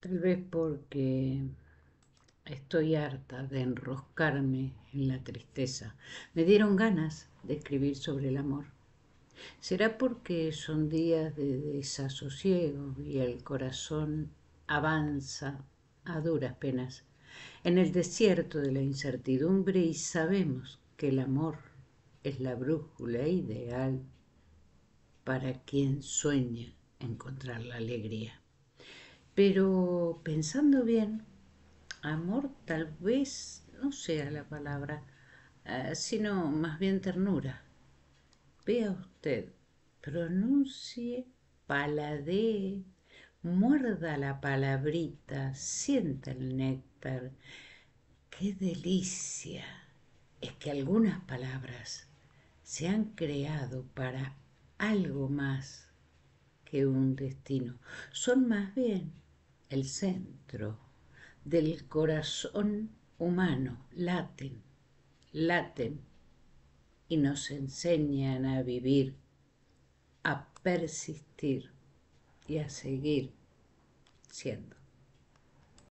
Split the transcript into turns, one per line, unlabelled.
Tal vez porque estoy harta de enroscarme en la tristeza. Me dieron ganas de escribir sobre el amor. Será porque son días de desasosiego y el corazón avanza a duras penas en el desierto de la incertidumbre y sabemos que el amor es la brújula ideal para quien sueña encontrar la alegría. Pero pensando bien, amor tal vez no sea la palabra, eh, sino más bien ternura. Vea usted, pronuncie, paladee, muerda la palabrita, sienta el néctar. ¡Qué delicia! Es que algunas palabras se han creado para algo más que un destino. Son más bien el centro del corazón humano, laten, laten y nos enseñan a vivir, a persistir y a seguir siendo.